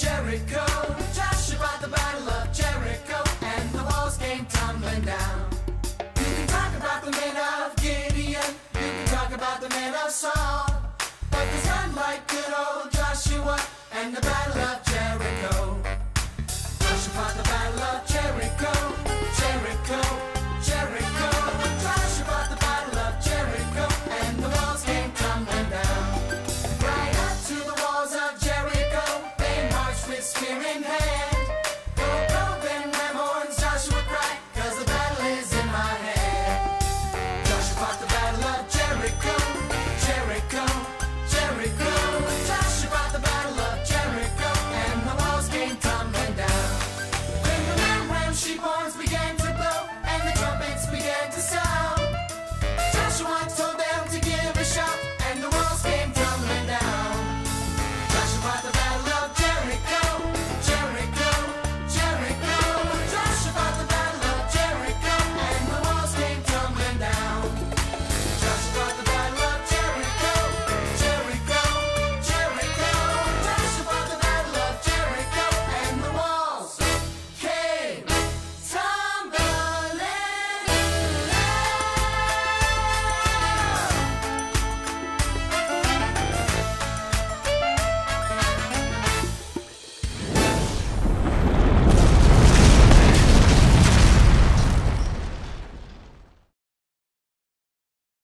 Jericho. Joshua fought the battle of Jericho, and the walls came tumbling down. You can talk about the men of Gideon, you can talk about the men of Saul, but there's none like good old Joshua and the battle of